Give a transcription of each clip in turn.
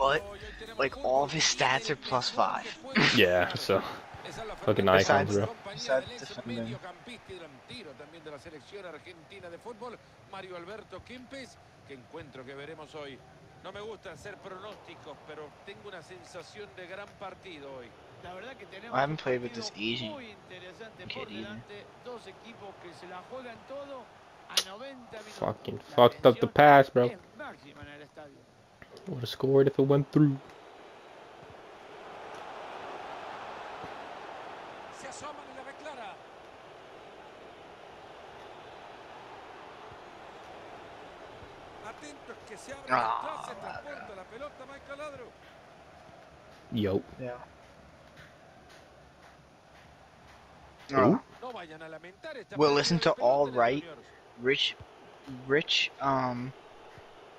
but like all of his stats are plus five. Yeah, so fucking icons, Besides- bro. besides defending. mediocampista y delantero también de la selección argentina de fútbol, Mario Alberto Kempes, que encuentro que veremos hoy. No me gusta hacer pronósticos, pero tengo una sensación de gran partido hoy. La verdad que tenemos I haven't played with this partido Asian muy interesante kid por either. delante, dos equipos que se la juegan todo a 90 minutos. Fucking fucked up the pass, bro. es máxima en el estadio. Would have scored if it went through. Se asoman y la ve clara. Atentos que se abre Ah, atrás, se transporta la pelota Michael Laudrup. Yo. Yeah. Ooh. No vayan a lamentar esta Well, pérdida listen to pelota All en el Right. Juniors. Rich, Rich, um,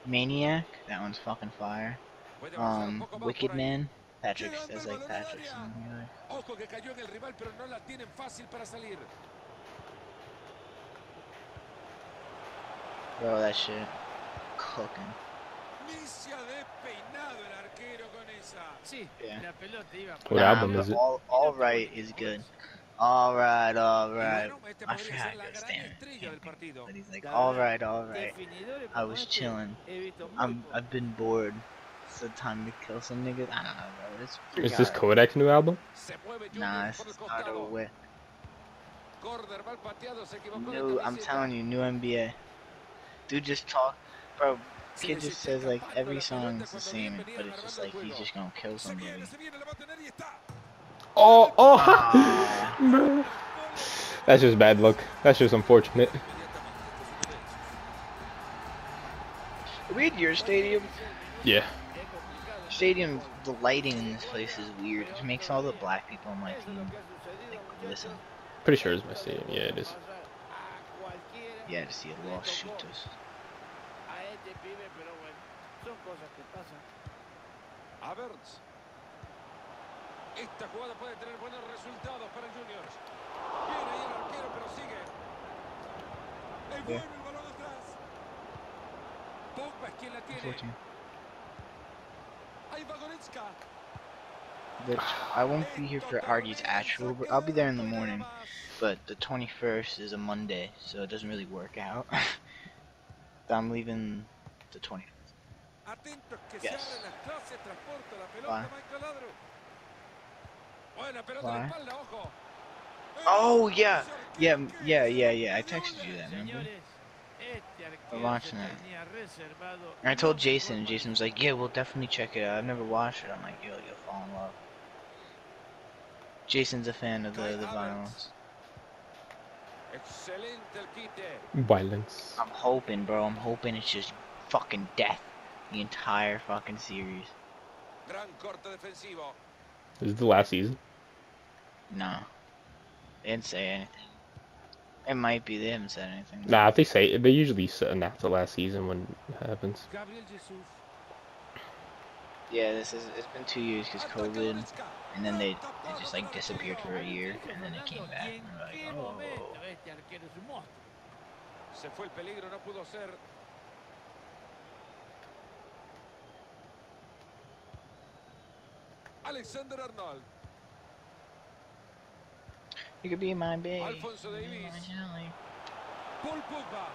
Maniac. That one's fucking fire. Puede avanzar un Um, Wicked. Man. Patrick Llegando says like Patrick. área. something like that. Ojo que cayó en el rival, pero no la tienen fácil para salir. Bro, that shit. Cooking. Ni se ha despeinado el arquero con esa. Sí, Yeah. la pelota iba por What album is it? All, all right is good. All right, all Y right. bueno, este I podría forgot ser la it goes gran down. estrella del partido. But he's like, La all verdad, right, all right. I was chilling. he visto muy I'm, pocos. I've been bored. It's the time to kill some niggas. I don't know, bro. It's pretty Is this alright. Kodak's new album? Nah, Juniors this por el is Naruto costado. with Corner mal pateado, se equivocó de new. I'm telling you, new NBA. Dude just talk, bro. Kid just says like every song is the same, but it's just like he's just gonna kill Se somebody. Oh, oh! Bro. That's just bad luck. That's just unfortunate. Are we at your stadium? Yeah. Stadium, the lighting in this place is weird. It makes all the black people on my team like listen. Pretty sure it's my stadium. Yeah, it is. A cualquiera Yeah, to see a le lost tocó shooters. a este pibe, pero bueno, son cosas que pasan. Havertz. Esta jugada puede tener buenos resultados para el Juniors. Ahí el arquero, pero sigue. El balón atrás. Pogba es quien la tiene. Ahí va Goretzka. I won't be here for Artie's actual. but I'll be there in the morning, but the 21st is a Monday, so it doesn't really work out. I'm leaving the 20th. Yes. se ojo. Oh, yeah. Yeah, yeah, yeah, yeah. I texted you that, remember? Señores, este watching it. And I told Jason, and Jason was like, "Yeah, we'll definitely check it out. I've never watched it." I'm like, "Yo, you'll fall in love." Jason's a fan of the the violence. Excelente el quite. Violence. I'm hoping, bro. I'm hoping it's just fucking death, the entire fucking series. Gran corte defensivo. This is the last season. No, they didn't say anything. It might be. They haven't said anything. Nah, if they say it, they usually s- announce the last season when it happens. Yeah, this is. It's been two years because COVID, and then they Tapado they just like disappeared for a year, and then it came back. And we're like, oh. momento este arquero es un monstruo. Se fue el peligro, no pudo ser. Alexander Arnold. You could be my babe. Alfonso be Davies. my jelly. Paul Pogba.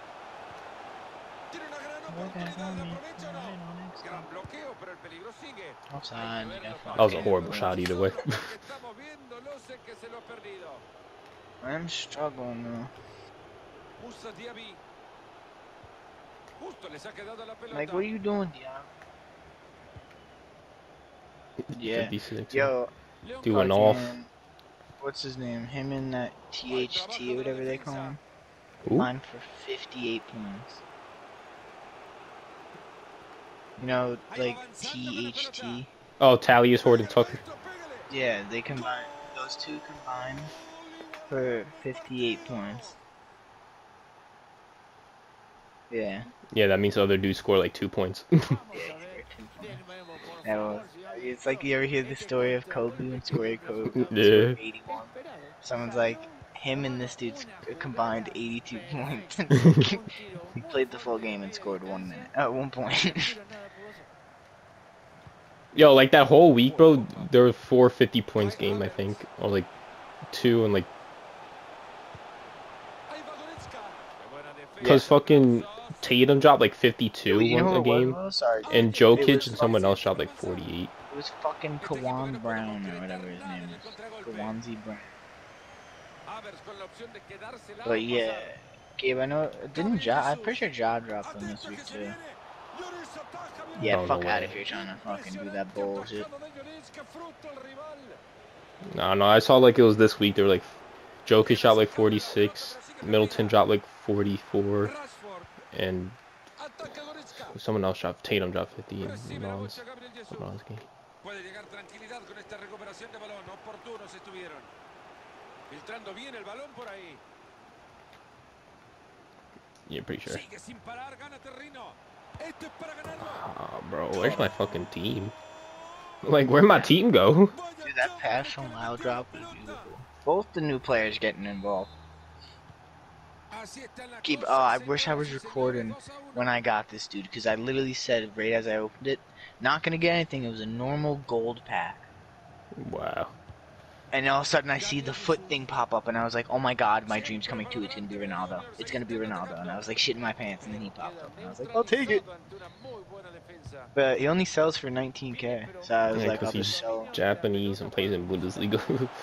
Tiene una gran oportunidad. ¿La aprovecha o no? right on next Gran bloqueo, pero el peligro sigue. Offside, That was a horrible shot either way. Estamos viéndolo, sé que se lo ha perdido. I'm struggling though. Moussa Diaby. Justo les ha quedado la pelota. Like, what are you doing, Dion? Yeah. 56. Yo, León Doing off. What's his name? Him and that THT or whatever they call him. Who? Mine for 58 points. You know, like THT. Oh, Talen Horton-Tucker. Yeah, they combine. Those two combined for 58 points. Yeah. Yeah, that means other dudes score like two points. Vamos Yeah, a he's ver. very two points. De nuevo, por That favor, was, si alguien it's like you ever hear the story of Kobe and scored Kobe Yeah. scored 81. Someone's like, him and this dude's combined 82 points. He played the full game and scored one minute, uh, one point. un tiro, nada pudo hacer. Yo, like that whole week, bro, there were four 50 points game, I think, or like two and like Ahí va Goretzka. Qué buena defensa. because fucking Tatum dropped like 52 You know one a game, Sorry. and It Jokic and someone else dropped like 48. It was fucking Kawan Brown or whatever his name is. Kawanzi Brown. Havertz con la opción de quedársela But yeah, pasar. Gabe, I know. Didn't Ja? I'm pretty sure Ja dropped them this week too. viene. Lloris ataja bien. Yeah, no fuck out if you're trying to fucking do that bullshit. Atajado de Lloris, que fruto el rival. No, no, I saw like it was this week. They were like, Jokic shot like 46, Middleton dropped like 44, and someone else dropped Tatum dropped 50 in Recibe la Ron's, bocha Gabriel Jesús. Ron's game. Puede llegar tranquilidad con esta recuperación de balón. Oportunos estuvieron. Filtrando bien el balón por ahí. Yeah, pretty sure. Sigue sin parar, gana terreno. Esto es para ganarlo. Oh, ah, bro, where's my fucking team? Like, where'd my team go? Dude, that pass from Laudrup was beautiful. Both the new players getting involved. Así están las Keep. Oh, I wish I was recording señores, 2 a 1. when I got this dude because I literally said right as I opened it, not gonna get anything. It was a normal gold pack, Wow. and all of a sudden I see the foot thing pop up, and I was like, oh my god, my dream's coming true. It's gonna be Ronaldo. It's gonna be Ronaldo, and I was like shitting my pants, and then he popped up, and I was like, I'll take it. Ante una muy buena defensa. But he only sells for 19k, so I was Yeah, like, I'll he's sell. Japanese and plays in Bundesliga.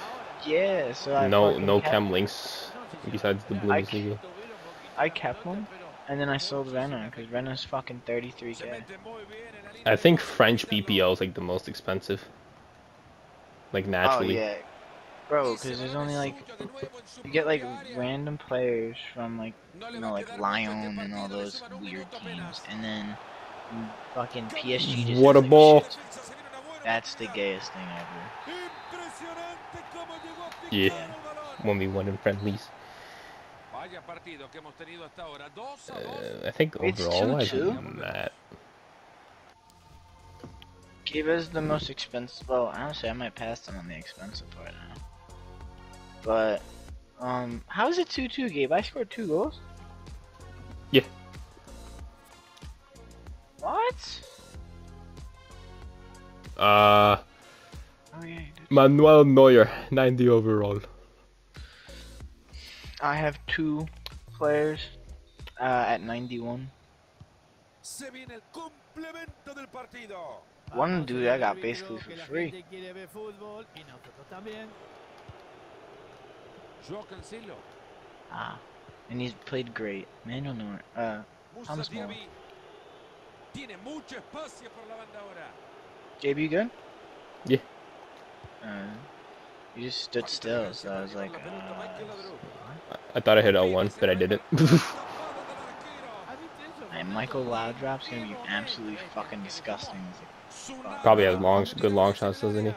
Yeah, so I no, no chem links besides the Bundesliga. I kept him, and then I sold Rena because Rena's fucking 33k. mete muy bien en la línea I think French. BPL is like the most expensive. Like naturally. Oh naturally. yeah, bro, because there's only like you get like random players from like you know like Lyon and all those weird teams, and then fucking PSG just What a like, ball. shit. That's the gayest thing ever. Impresionante cómo llegó a Yeah. picar el balón. When we won in friendlies. Uh, I think It's overall I 2-2? beat Matt. Kiva's the most expensive. Well, honestly, I might pass them on the expensive part now. But, um, how is it 2-2, Gabe? I scored two goals. Yeah. What? Uh, Oh yeah. Manuel Neuer, 90 overall. I have two players uh, at 91. Se viene el complemento del partido. One dude I got basically for free. Joao Ah, and he's played great. Manuel Neuer. Uh, Thomas Muller. Diaby. Tiene mucho espacio por la banda ahora. JB, you good? Yeah. Uh, you just stood still, so I was like, La pelota, Michael uh, I thought I hit L1, but I didn't. Tapada del arquero. and Michael Laudrup's gonna be absolutely fucking disgusting. Tsunami. Probably has long, good long shots, doesn't he?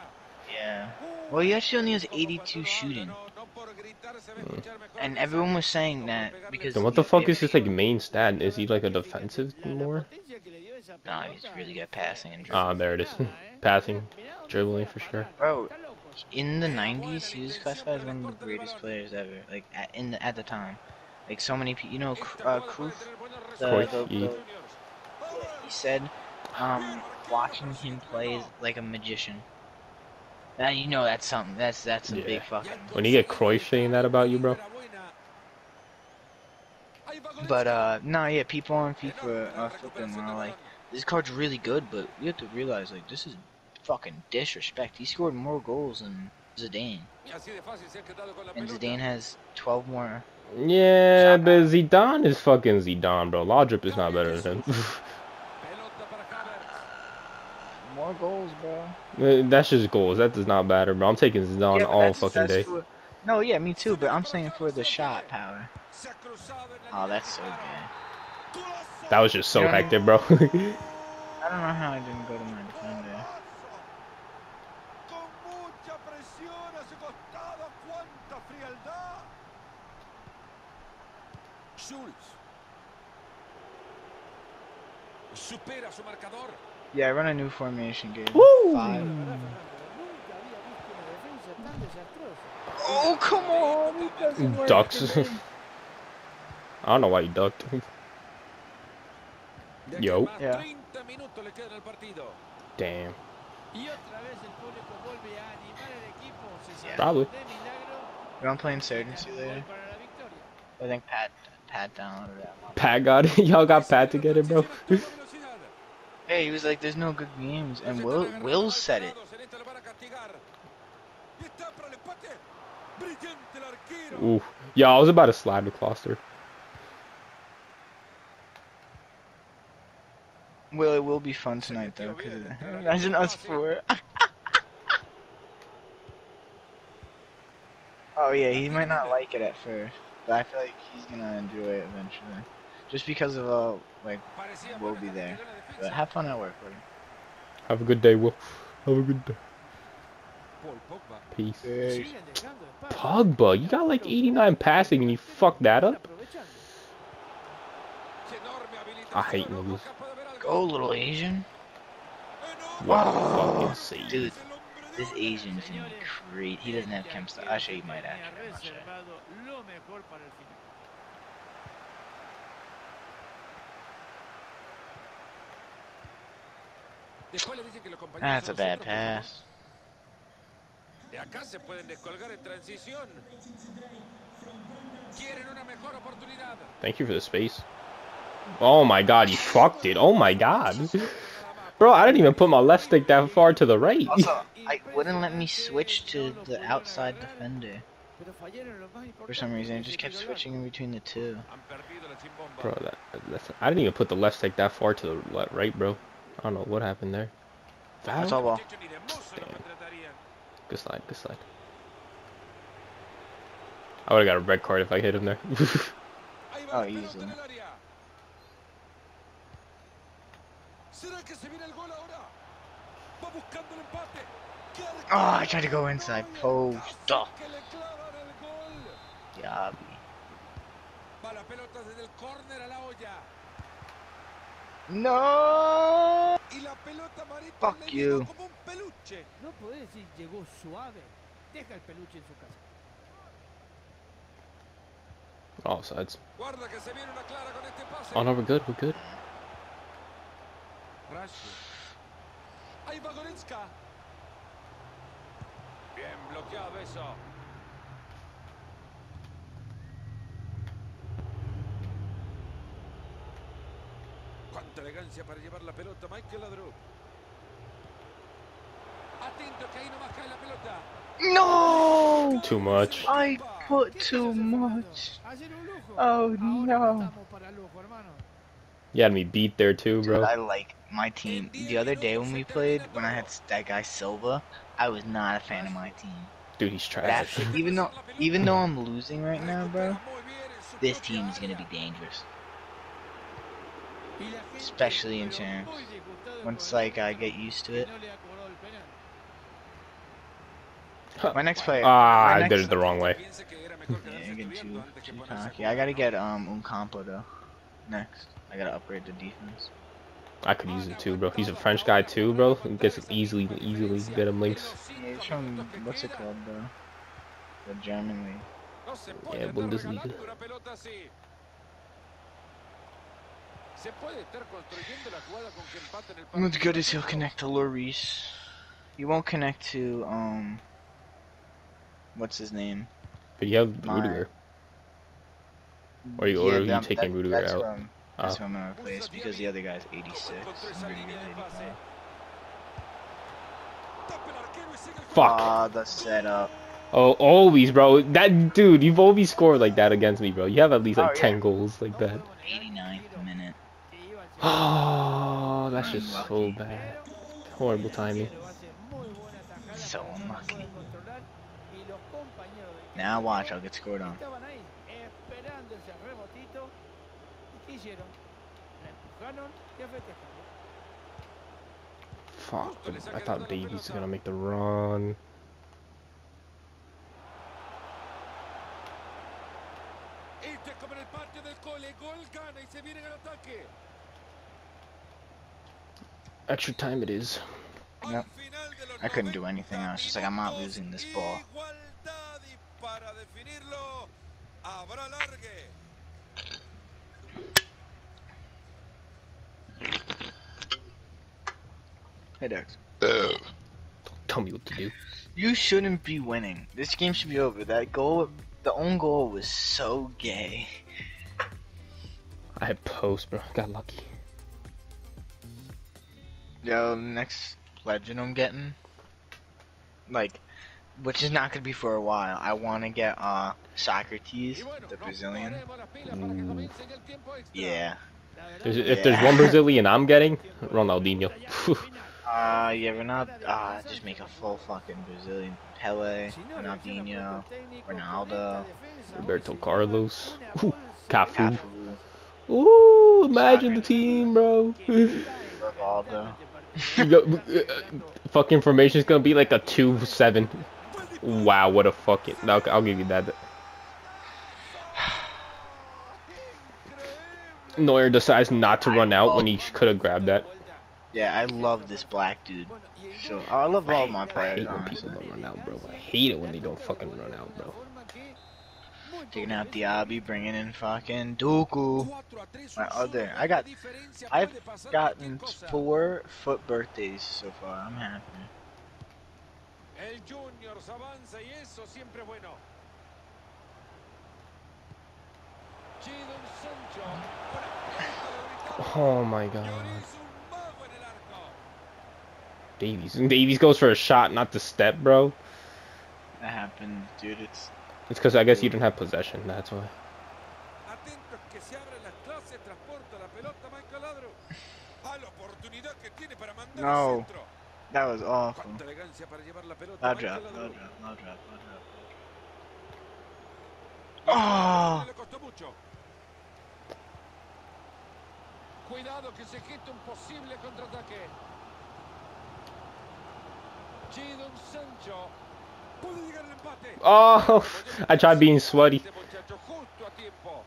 Yeah. Well, he actually only has 82 shooting. And everyone was saying that because. Then what the fuck is his like main stat? Is he like a defensive more? Nah, he's really good at passing and dribbling. Ah, there it is. Passing, dribbling for sure. Bro, in the 90s, he was classified as one of the greatest players ever. Like at, in the, at the time, like so many people. You know, Cr- uh, Cruyff. The, Cruyff, the, the, he said, um, watching him play is like a magician. Now you know that's something. That's that's a Yeah. big fucking. When you get Cruyff saying that about you, bro. But uh, no, yeah, people on FIFA are flipping are like, this card's really good, but you have to realize like this is fucking disrespect. He scored more goals than Zidane, and Zidane has 12 more. Yeah, but Zidane is fucking Zidane, bro. Laudrup is not better than him. More goals, bro. That's just goals. That does not matter, bro. I'm taking Zidane Yeah, all that's- fucking that's day. for- no, yeah, me too, but I'm saying for the shot power. Oh, that's so good. That was just so Yeah. hectic, bro. I don't know how I didn't go to my defender. Schulz. Supera su marcador. Yeah, I run a new formation game. Woo! Five. Oh, come on! It doesn't Ducks. I don't know why you ducked. De Yo. Yeah. 30 minutos le quedan al partido. Damn. Y otra vez el público vuelve a animar al equipo. Se Yeah. Probably. De milagro. You want to play Insurgency later? para la victoria. I think Pat Pat downloaded that one. Pat got it. Y'all got Pat together, bro. Hey, he was like, "There's no good games," and Will Will said it. Ooh. Yo, I was about to slide the cluster. Will it will be fun tonight though? Cause imagine us four. oh yeah, he might not like it at first, but I feel like he's gonna enjoy it eventually, just because of uh like we'll be there. But have fun at work, buddy. Have a good day, Will. Have a good day. Peace. Peace. Pogba, you got like 89 passing and you fucked that up? I hate niggas. Go, little Asian. What a fucking. Dude, This gonna be great. He doesn't have chem stuff. Actually, he might actually. That's a bad pass. De acá se pueden descolgar en transición. Quieren una mejor oportunidad. Thank you for the space. Oh my god, you fucked it. Oh my god. Bro, I didn't even put my left stick that far to the right. Also, I wouldn't let me switch to the outside defender Pero fallaron lo más for some reason. It just kept switching in between the two. Han perdido la chimbomba. Bro, that, that's, I didn't even put the left stick that far to the left, right, bro. I don't know what happened there. That's all ball. Muchacho ni de mozo lo contratarían. Good slide, good slide. I would have got a red card if I hit him there. Oh, easily. en el área. ¿Será que se viene el gol ahora? Va buscando el empate. Oh, I tried to go inside post. Oh, que le clavan el gol! yeah. Va la pelota desde el córner a la olla. No. Y la pelota marítima Fuck you. como un peluche. No podés decir llegó suave. Deja el peluche en su casa. All sides. Guarda que se viene una clara con este pase. Oh no, we're good, we're good. Rashford. Ahí va Goretzka. Bien bloqueado eso. Cuánta elegancia para llevar la pelota, Michael Ladrup. Atento que ahí nomás cae la pelota. No. Too much. I put too much. Oh, no. You had me beat there too, Dude, bro. I like my team. The other day when we played, when I had that guy Silva, I was not a fan of my team. Dude, he's trash. after, even though, even though I'm losing right now, bro, Muy bien en su this team is gonna be dangerous. Y la gente, Especially in champs. Once like I get used to it. no le ha cobrado el penal. My next player. Ah, I did it the wrong way. Piense que era mejor Yeah, quedarse you're getting estudiando too, too cocky. I gotta get um Upamecano though. Next, I gotta upgrade the defense. I could use it too, bro. He's a French guy too, bro. He gets easily, easily get him links. Yeah, he's from what's it called though? The German league. No se puede Yeah, Bundesliga. regalando una pelota así. Se puede estar construyendo la jugada con que empaten el What's good is he'll connect to Lloris. He won't connect to um. What's his name? But you have Rudiger. Or you- or are you that- taking that- Rudiger out? Who I'm, that's Oh. who I'm gonna replace because the other guy's 86. and Rudiger's 85. Tapa el arquero y sigue el Fuck. Ah, the setup. Oh, always, bro. That dude, you've always scored like that against me, bro. You have at least like Oh, yeah. 10 goals like that. 89th minute. Que iba al Oh, that's just so bad. Horrible timing. Pero hace muy buena tajada, So unlucky. puede controlar, y los compañeros del Now watch, I'll get scored on. Hicieron? La empujaron y a festejarlo. Fuck. I thought Davies was gonna make the run. Este es como en el patio del cole. Gol gana y se viene al ataque. Extra time it is. Al Yep. final de los I couldn't do anything. I was just like, I'm not losing this ball. Igualdad y para definirlo, habrá largue. Hey, Dex. tell me what to do. You shouldn't be winning. This game should be over. That goal, the own goal was so gay. I had post, bro. Got lucky. Yo, next legend I'm getting, like, which is not gonna be for a while. I want to get uh Socrates, the Brazilian. ponemos las pilas para que Mm. comiencen el tiempo extra. Yeah. There's, que if there's one Brazilian I'm getting, Ronaldinho. Uh, yeah, Ronaldo. Uh, just make a full fucking Brazilian. Pele, Ronaldinho, Ronaldo, con esta defensa, Roberto Carlos. Ooh, Cafu. Cafu, Ooh, imagine the team, bro. You go- uh, fucking formation's gonna be like a 2-7. Wow, what a fucking... I'll, I'll give you that. Neuer decides not to run out when he could have grabbed that. Yeah, I love this black dude. So I love all my I players, hate when people don't run out, bro. I hate it when they don't fucking run out, bro. Taking out the Diaby, bringing in fucking Dooku. My other, I got, I've gotten four foot birthdays so far. I'm happy. El Juniors avanza y eso siempre bueno. Jadon Sancho. Bueno, esto lo gritaba. Oh my god. Lloris, un mago en el arco. Davies. And Davies goes for a shot, not the step, bro. That happened, dude. It's It's because I guess you didn't have possession, that's why. Atentos que se abren las clases, transporta la pelota Michael Laudrup. A ah, la oportunidad que tiene para mandar No. that was awful. Cuánta elegancia para llevar la pelota Loud Michael drop, Ladro. loud drop, loud drop, loud drop. Oh, le costó mucho. Cuidado que se gesta un posible contraataque. Jadon Sancho. Puede llegar el empate. Oh, I tried being sweaty. Este muchacho justo a tiempo.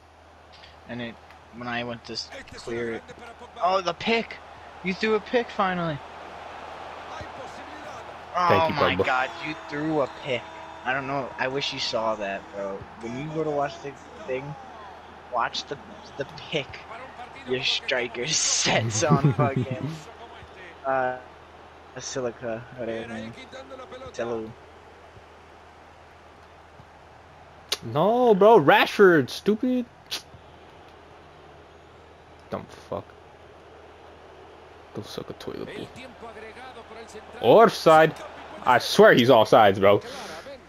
and it when I went to s- Este es clear it. grande para Pogba. Oh, the pick! You threw a pick finally. Hay. Oh Thank you, my Pogba. god, you threw a pick. I don't know. I wish you saw that, bro. When you go to watch the thing, watch the the pick. Para un partido Your striker sets on fucking viendo, como este. Basilica, whatever. Bien, ahí man. quitando la pelota. Telu. No, bro, Rashford, stupid. Dumb fuck. Go suck a toilet bowl. El tiempo agregado por el central. Offside. I swear he's offsides, bro.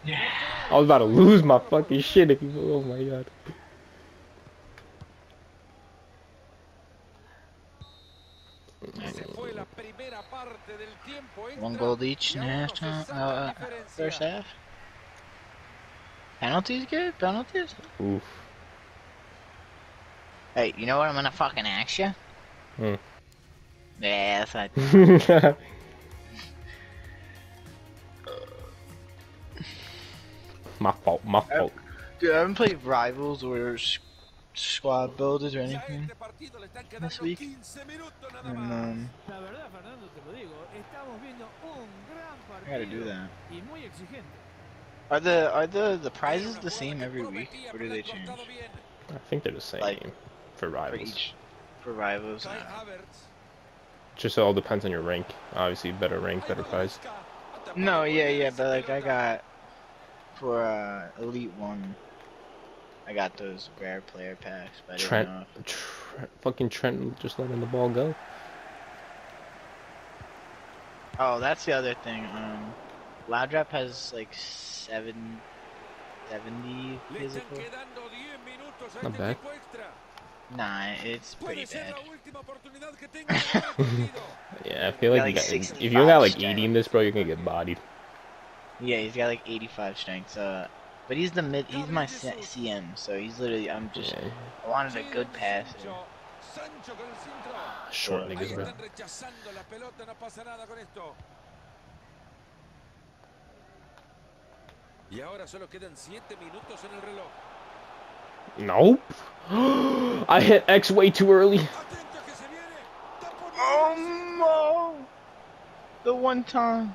Yeah. I was about to lose my fucking shit if you. Oh my god. Se fue la primera parte del tiempo extra. One goal each in half no halftime, se saca la uh, first half. Penalties good? Penalties? Oof. Hey, you know what I'm gonna fucking ask you? Hmm. Yeah, that's not. my fault. My fault. Dude, I haven't played Rivals or Squad Builders or anything. este partido le están This week. 15 minutos nada And, um, La verdad, Fernando, te lo digo, estamos viendo un gran I gotta do that. y muy exigente. Are the are the the prizes the same every week, prometía, or do they change. I think they're the same Like, for for rivals. each for Rivals? I Kai don't know. Havertz. Just all depends on your rank. Obviously, better rank, better prize. No, yeah, yeah, but like I got for uh Elite One, I got those rare player packs. But I didn't Trent, know if- Trent, fucking Trent, just letting the ball go. Oh, that's the other thing. Um, Laudrup has like seven, 70 Le están physical. quedando 10 minutos a Not bad. Nah, it's pretty bad. la última oportunidad que tenga de ganar el partido. Yeah, I feel like, Got you like got, if you got like strength. 80 in this, bro, you're gonna get bodied. Yeah, he's got like 85 strength. So, but he's the mid. He's my CM. So he's literally. I'm just. Yeah, I wanted a good pass. passer. Sancho. Sancho con el centro. Ah, short niggas, bro. están rechazando la pelota, no pasa nada con esto. Y ahora solo quedan 7 minutos en el reloj. Nope. I hit X way too early. Atento que se viene. Está por Oh no! The one time.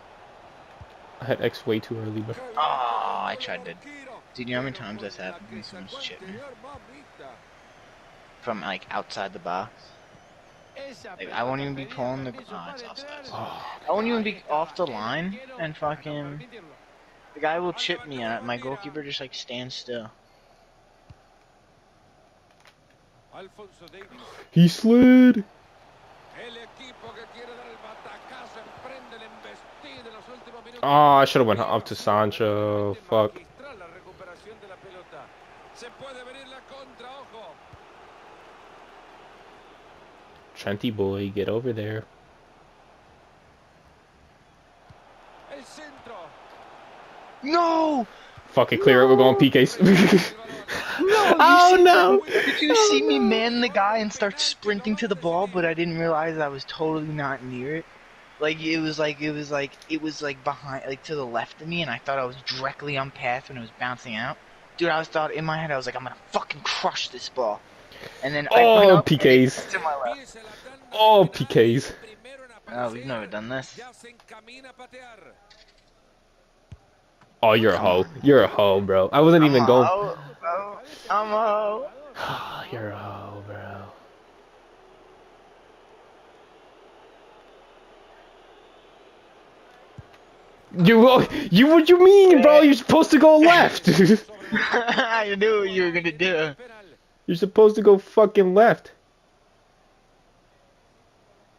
I hit X way too early, bro. Qué ah. Oh, jugado I tried to- arquero. Dude, you know how many times that's con la happened? que When someone's chipping from like outside the box. Like I won't even be pulling the. Oh, it's offside. Oh, I won't even be off the line and fucking. Permitirlo. The guy will chip me and my goalkeeper just like stands still. He slid. El equipo que quiere dar el batacazo emprende el embestido en los últimos minutos. Oh, I should have went up to Sancho. Fuck. Magistral la recuperación de la pelota. Se puede venir la contra, ojo. Trenty boy, get over there. No! Fuck it, clear it. We're going PKs. No! Oh, see- no. Did you see me man the guy and start sprinting to the ball, but I didn't realize I was totally not near it? Like it was like it was like it was like behind like to the left of me and I thought I was directly on path when it was bouncing out. Dude, I was thought in my head I was like I'm gonna fucking crush this ball. And then I oh, went Oh, up it PKs. to my left. Empieza la tanda Oh. PKs. Oh, we've never done this. Ya se encamina a patear. Oh, you're a hoe. You're a hoe, bro. I wasn't even I'm a going. hoe, bro. I'm a hoe. you're a You, you, what you mean, bro? You're supposed to go left. I knew what you were gonna do. You're supposed to go fucking left.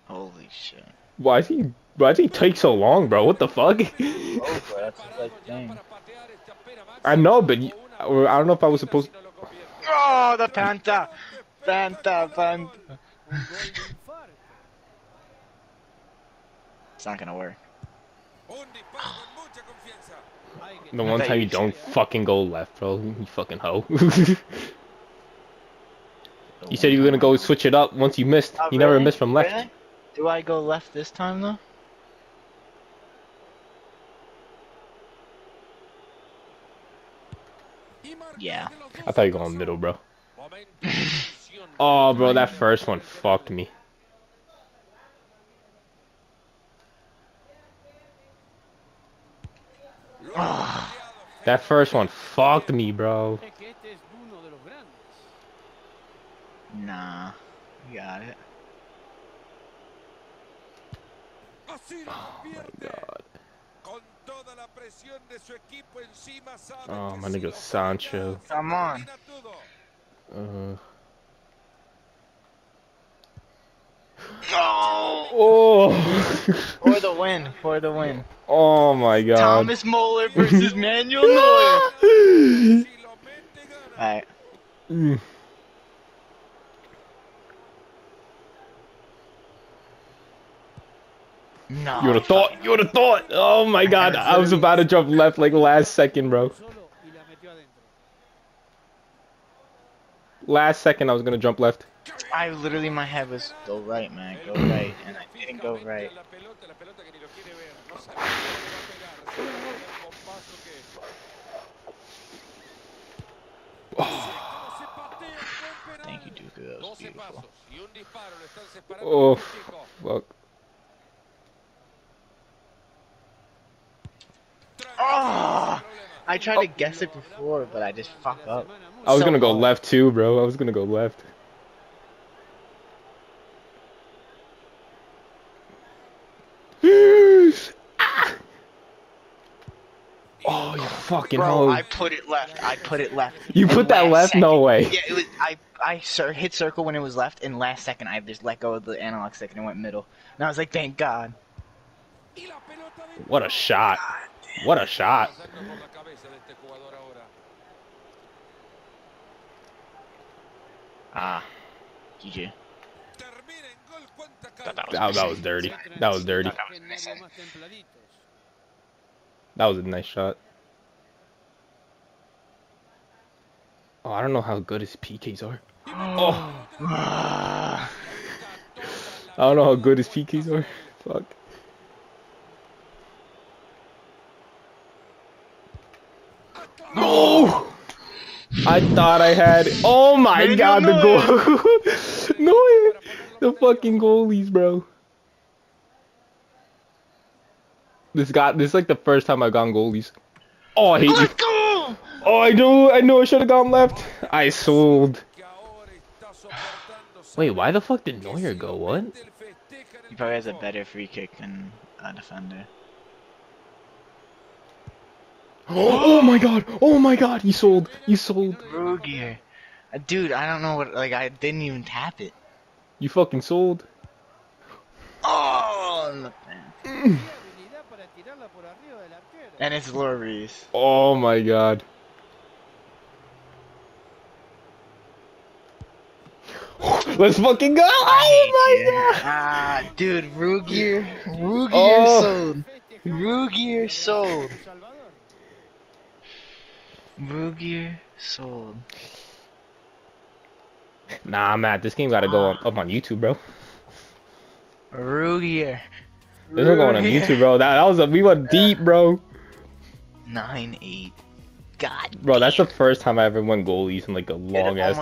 Holy shit. Why does he? Why does he take so long, bro? What the fuck? Oh, bro, that's like thing. para patear este apenas I know, but y- Una or I don't know if I was supposed. no lo convierte. Oh, the Panta! Panta, Panta. Un gol de infarto. It's not gonna work. The one time you you don't fucking go left, bro. You fucking hoe. you said you were gonna go switch it up once you missed. Oh, You never really? missed from left. Really? Do I go left this time though? Yeah. de los dos I thought you were pasó. going middle, bro. Momento de tensión. Oh, bro, that first one fucked me. Lo. That first one fucked me, bro. Es que este es uno de los grandes. Nah. You got it. Oh my god. Con toda la presión de su equipo encima sabe Oh, my nigga Sancho. Come on. Uh, No! Oh. For the win. For the win. oh my god. Thomas Muller versus Manuel Neuer. Si lo mete, gana. Alright. Mm. No. You would have thought. You would have thought. Oh my god. I was about to jump left like last second, bro. Solo y la metió adentro. Last second, I was gonna jump left. I literally, my head was go right, man. Go right. And I didn't go right. La pelota, la pelota que ni lo quiere ver. No sabe dónde va a pegar. Solo ve el bombazo que- Cómo se patea un buen penal. Thank you, Duke. That was beautiful. pasos y un disparo lo están separando Oh, fuck. Oh! I tried to oh. guess it before, but I just fuck up. I was So gonna go left too, bro. I was gonna go left. Ah! Oh, you fucking Bro, hoe. I put it left. I put it left. You And put that last left? No way. Yeah, it was. I I cir- hit circle when it was left, and last second I just let go of the analog stick and it went middle. And I was like, thank God. Y la pelota de- What a shot. What a shot. Pasando por la cabeza de este jugador ahora. Ah, GG. Termina en gol, cuánta Thought that was That, that was dirty. That was dirty. Tenerlo más. That was a nice shot. Oh, I don't know how good his PKs are. Oh, Ah, I don't know how good his PKs are. Fuck. No! I thought I had. Oh my Manuel god, the goal. no, the fucking goalies, bro. This got this is like the first time I've gone goalies. Oh, I hate you. Let's go! Oh, I know, I know, I should have gone left. I sold. Que ahora está soportando Wait, why the fuck did Neuer go? What? He probably has a better free kick than a defender. Oh my god! Oh my god! He sold! He sold! Rudiger. Uh, Dude, I don't know what, like, I didn't even tap it. You fucking sold! Oh, look, man. habilidad para tirarla por arriba del arquero. And it's Lloris. Oh my god. Let's fucking go! Oh my god! Ah, dude, Rudiger. Rudiger Oh. sold. Rudiger sold. Rudiger sold. Nah, Matt, this game gotta go up, up on YouTube, bro. Rudiger. This is going on YouTube, bro. That, that was a we went deep, bro. 9 8. God. Bro, that's the first time I ever won goalies in like a long ass